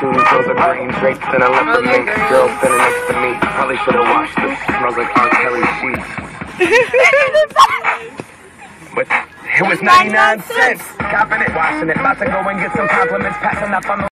shoes, those are green drapes and left the mink. Girl standing next to me, probably should have washed this. Smells like R. Kelly sheets. but it was 99 cents. Copping it, washing it, about to go and get some compliments, passing up on the